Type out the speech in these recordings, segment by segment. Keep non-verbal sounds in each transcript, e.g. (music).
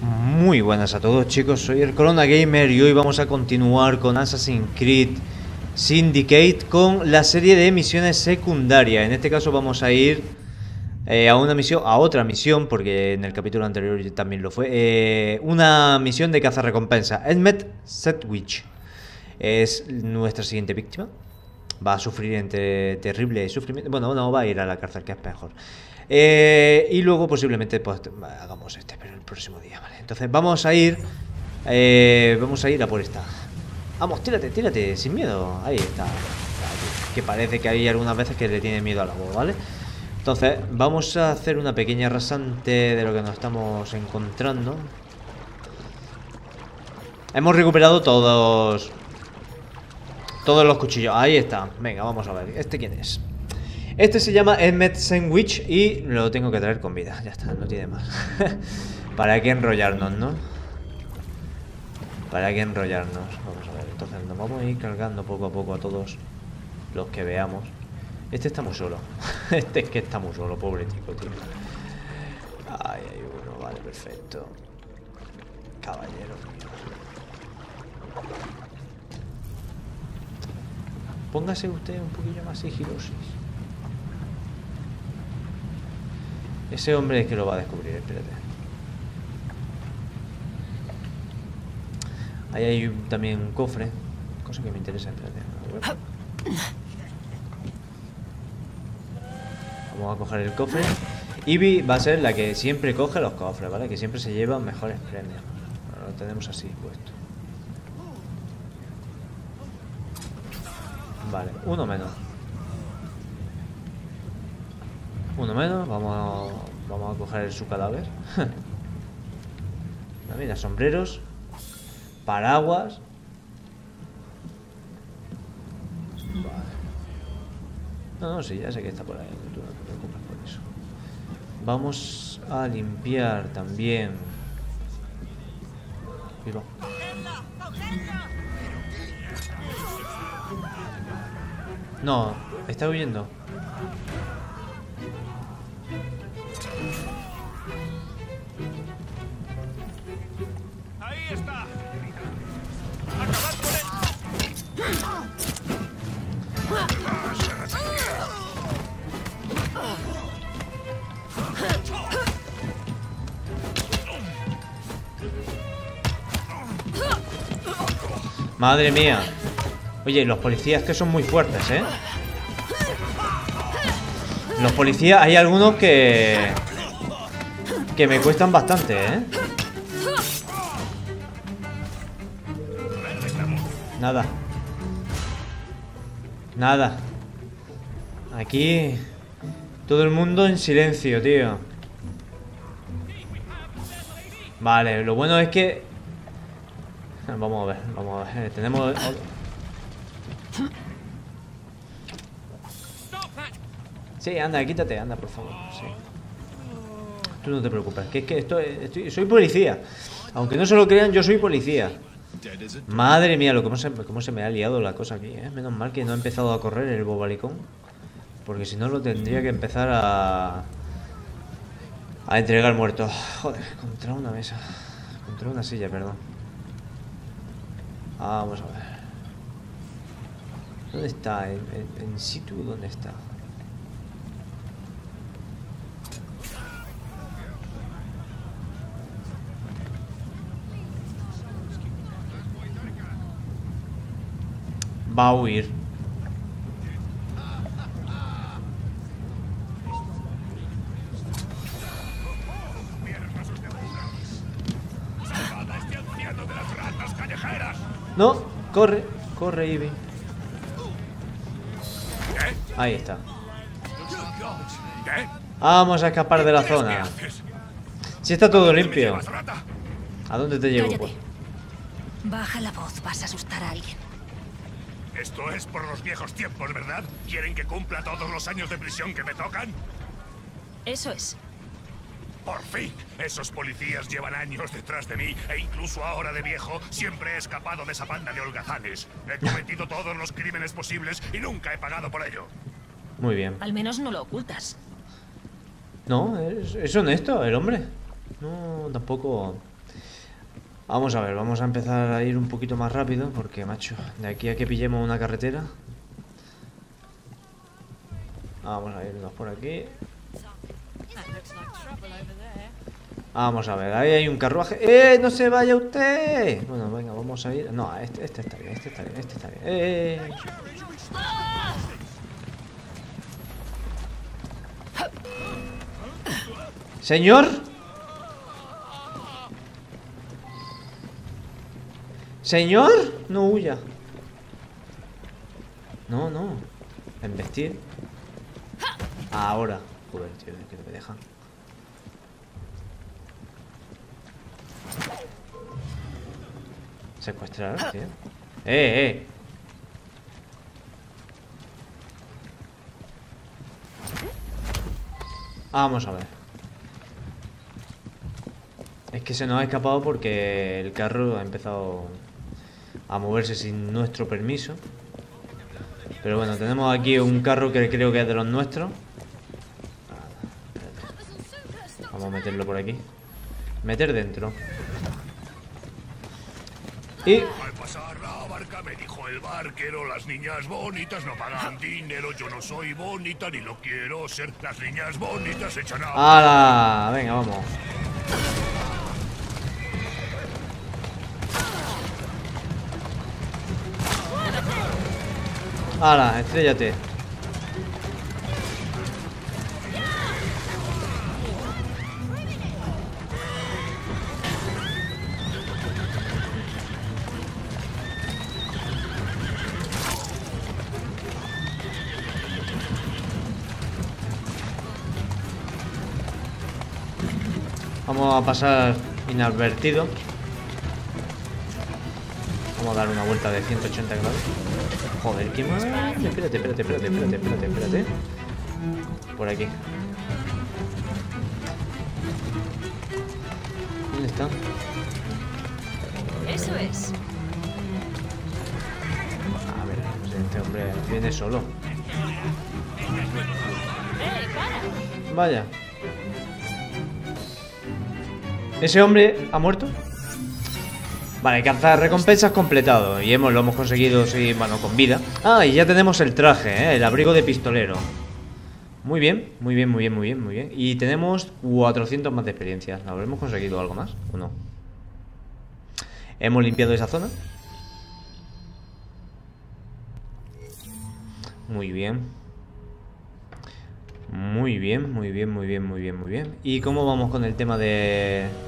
Muy buenas a todos chicos, soy el Corona Gamer y hoy vamos a continuar con Assassin's Creed Syndicate con la serie de misiones secundarias. En este caso vamos a ir eh, a una misión, a otra misión, porque en el capítulo anterior también lo fue. Eh, una misión de caza recompensa. Edmet Setwich es nuestra siguiente víctima. Va a sufrir entre terrible sufrimiento. Bueno, no va a ir a la cárcel, que es mejor. Eh, y luego posiblemente pues, hagamos este, pero el próximo día, ¿vale? Entonces vamos a ir. vamos a ir a por esta. Vamos, tírate, tírate, sin miedo. Ahí está. Que parece que hay algunas veces que le tiene miedo al agua, ¿vale? Entonces, vamos a hacer una pequeña rasante de lo que nos estamos encontrando. Hemos recuperado todos... Todos los cuchillos. Ahí está. Venga, vamos a ver. ¿Este quién es? Este se llama Emmet Sandwich y lo tengo que traer con vida. Ya está, no tiene más. (laughs) Para qué enrollarnos, ¿no? Para qué enrollarnos. Vamos a ver. Entonces nos vamos a ir cargando poco a poco a todos los que veamos. Este está muy solo. (laughs) este es que está muy solo, pobre chico, tío. Ay, hay uno, vale, perfecto. Caballero Póngase usted un poquillo más sigilosis. Ese hombre es que lo va a descubrir, espérate. Ahí hay también un cofre. Cosa que me interesa, espérate. Vamos a coger el cofre. Ivy va a ser la que siempre coge los cofres, ¿vale? Que siempre se lleva mejores premios. lo tenemos así puesto. Vale, uno menos. Uno menos, vamos a, vamos a coger su cadáver. (laughs) mira, sombreros, paraguas. Vale. No, no, sí, ya sé que está por ahí, no te preocupes por eso. Vamos a limpiar también. Vivo. No, está huyendo. Madre mía. Oye, los policías que son muy fuertes, ¿eh? Los policías, hay algunos que... Que me cuestan bastante, ¿eh? Nada. Nada. Aquí... Todo el mundo en silencio, tío. Vale, lo bueno es que Vamos a ver, vamos a ver. Eh, tenemos... Sí, anda, quítate, anda, por favor. Sí. Tú no te preocupes, que es que esto, estoy, soy policía. Aunque no se lo crean, yo soy policía. Madre mía, lo cómo se, cómo se me ha liado la cosa aquí, ¿eh? Menos mal que no he empezado a correr el bobalicón. Porque si no lo tendría que empezar a... A entregar muertos. Joder, contra una mesa. Contra una silla, perdón. Vamos a ver. ¿Dónde está? ¿En, en, situ? ¿Dónde está? Va a huir. No, corre, corre, Ivy. Ahí está. Vamos a escapar de la zona. Si está todo limpio. ¿A dónde te llevo? Pues? Baja la voz, vas a asustar a alguien. Esto es por los viejos tiempos, ¿verdad? ¿Quieren que cumpla todos los años de prisión que me tocan? Eso es. Por fin, esos policías llevan años detrás de mí e incluso ahora de viejo siempre he escapado de esa banda de holgazanes. He cometido todos los crímenes posibles y nunca he pagado por ello. Muy bien. Al menos no lo ocultas. No, es, honesto el hombre. No, tampoco... Vamos a ver, vamos a empezar a ir un poquito más rápido porque, macho, de aquí a que pillemos una carretera. Vamos a irnos por aquí. Vamos a ver, ahí hay un carruaje. ¡Eh! ¡No se vaya usted! Bueno, venga, vamos a ir. No, este, este está bien, este está bien, este está bien. ¡Eh! Señor. Señor, no huya. No, no. Embestir. Ahora. Joder, tío, que no me dejan. Secuestrar, (laughs) tío. ¡Eh, eh! Vamos a ver. Es que se nos ha escapado porque el carro ha empezado a moverse sin nuestro permiso. Pero bueno, tenemos aquí un carro que creo que es de los nuestros. Vamos a meterlo por aquí. Meter dentro. Y... Al pasar la barca me dijo el barquero, las niñas bonitas no pagan dinero, yo no soy bonita ni lo quiero ser, las niñas bonitas echan a... ¡Hala! Venga, vamos. ¡Hala! Estrellate. Vamos a pasar inadvertido. Vamos a dar una vuelta de 180 grados. Joder, ¿qué más? Espérate, espérate, espérate, espérate, espérate, espérate. Por aquí. ¿Dónde está? Eso es. A ver, sé, este hombre viene solo. Vaya. ¿Ese hombre ha muerto? Vale, cazar recompensas completado. Y hemos, lo hemos conseguido, sí, bueno, con vida. Ah, y ya tenemos el traje, ¿eh? el abrigo de pistolero. Muy bien, muy bien, muy bien, muy bien, muy bien. Y tenemos 400 más de experiencia. ¿Habremos conseguido algo más o no? Hemos limpiado esa zona. Muy bien. Muy bien, muy bien, muy bien, muy bien, muy bien. ¿Y cómo vamos con el tema de...?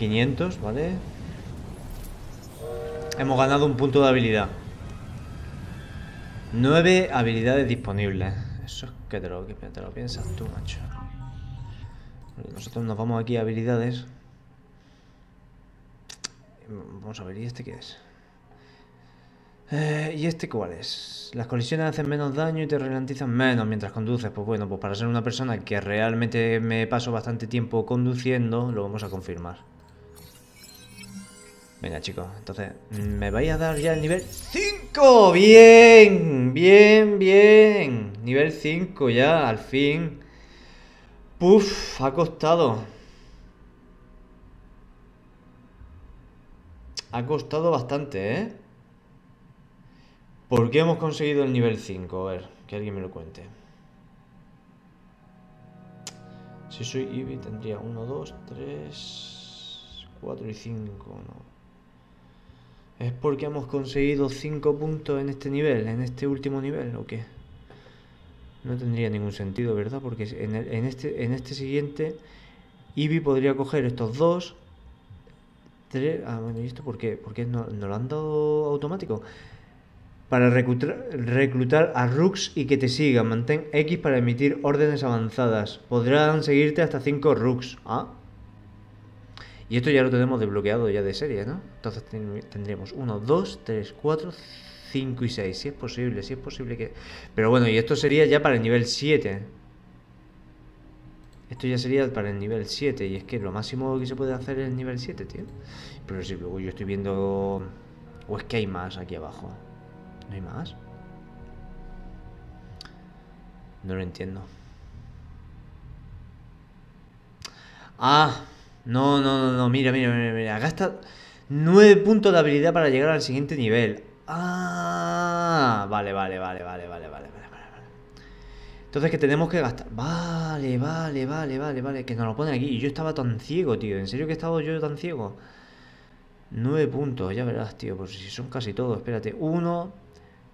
500, ¿vale? Hemos ganado un punto de habilidad. 9 habilidades disponibles. Eso es que te lo, que te lo piensas tú, macho. Nosotros nos vamos aquí a habilidades. Vamos a ver, ¿y este qué es? Eh, ¿Y este cuál es? Las colisiones hacen menos daño y te ralentizan menos mientras conduces. Pues bueno, pues para ser una persona que realmente me paso bastante tiempo conduciendo, lo vamos a confirmar. Venga, chicos, entonces, ¿me vais a dar ya el nivel 5? Bien, bien, bien. Nivel 5 ya, al fin. Puf, ha costado. Ha costado bastante, ¿eh? ¿Por qué hemos conseguido el nivel 5? A ver, que alguien me lo cuente. Si soy Eevee tendría 1, 2, 3, 4 y 5, no. ¿Es porque hemos conseguido 5 puntos en este nivel, en este último nivel o qué? No tendría ningún sentido, ¿verdad? Porque en, este, en este siguiente, Eevee podría coger estos dos. Tres, ah, bueno, ¿y esto por qué? ¿Por qué no, no lo han dado automático? Para reclutar, reclutar a Rooks y que te sigan, mantén X para emitir órdenes avanzadas. Podrán seguirte hasta 5 Rooks. Ah. Y esto ya lo tenemos desbloqueado ya de serie, ¿no? Entonces ten- tendríamos 1, 2, 3, 4, 5 y 6. Si es posible, si es posible que... Pero bueno, y esto sería ya para el nivel 7. Esto ya sería para el nivel 7. Y es que lo máximo que se puede hacer es el nivel 7, tío. Pero si luego yo estoy viendo... O es que hay más aquí abajo. ¿No hay más? No lo entiendo. Ah, no, no, no, no, mira, mira, mira, mira. Gasta 9 puntos de habilidad para llegar al siguiente nivel. Ah, vale, vale, vale, vale, vale, vale, vale, vale. Entonces que tenemos que gastar. Vale, vale, vale, vale, vale. Que nos lo ponen aquí. Y yo estaba tan ciego, tío. ¿En serio que he estado yo tan ciego? 9 puntos, ya verás, tío. Por si son casi todos. Espérate. 1,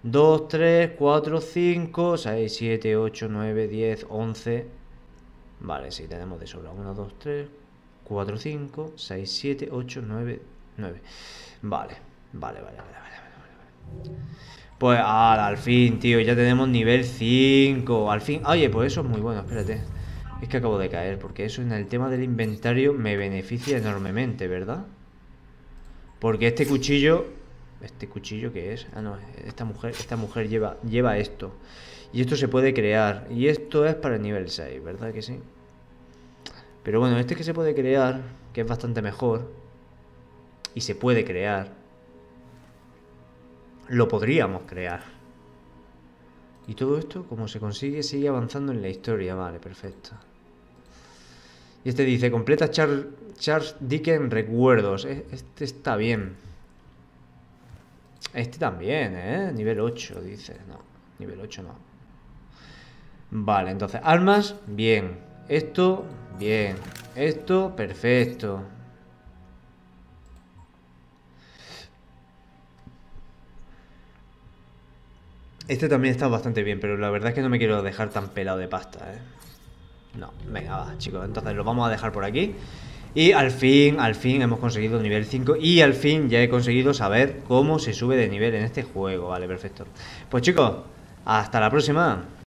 2, 3, 4, 5, 6, 7, 8, 9, 10, 11. Vale, sí, tenemos de sobra. 1, 2, 3, 4, 5, 6, 7, 8, 9, 9. Vale, vale, vale, vale, vale. vale. Pues al fin, tío, ya tenemos nivel 5. Al fin. Oye, pues eso es muy bueno, espérate. Es que acabo de caer, porque eso en el tema del inventario me beneficia enormemente, ¿verdad? Porque este cuchillo... ¿Este cuchillo qué es? Ah, no, esta mujer, esta mujer lleva, lleva esto. Y esto se puede crear. Y esto es para el nivel 6, ¿verdad que sí? Pero bueno, este que se puede crear, que es bastante mejor, y se puede crear, lo podríamos crear. Y todo esto, como se consigue, sigue avanzando en la historia. Vale, perfecto. Y este dice, completa Charles Dickens recuerdos. E, este está bien. Este también, ¿eh? Nivel 8, dice. No, nivel 8 no. Vale, entonces, armas, bien. Esto, bien. Esto, perfecto. Este también está bastante bien, pero la verdad es que no me quiero dejar tan pelado de pasta, ¿eh? No, venga, va, chicos. Entonces lo vamos a dejar por aquí. Y al fin, al fin hemos conseguido nivel 5 y al fin ya he conseguido saber cómo se sube de nivel en este juego. Vale, perfecto. Pues chicos, hasta la próxima.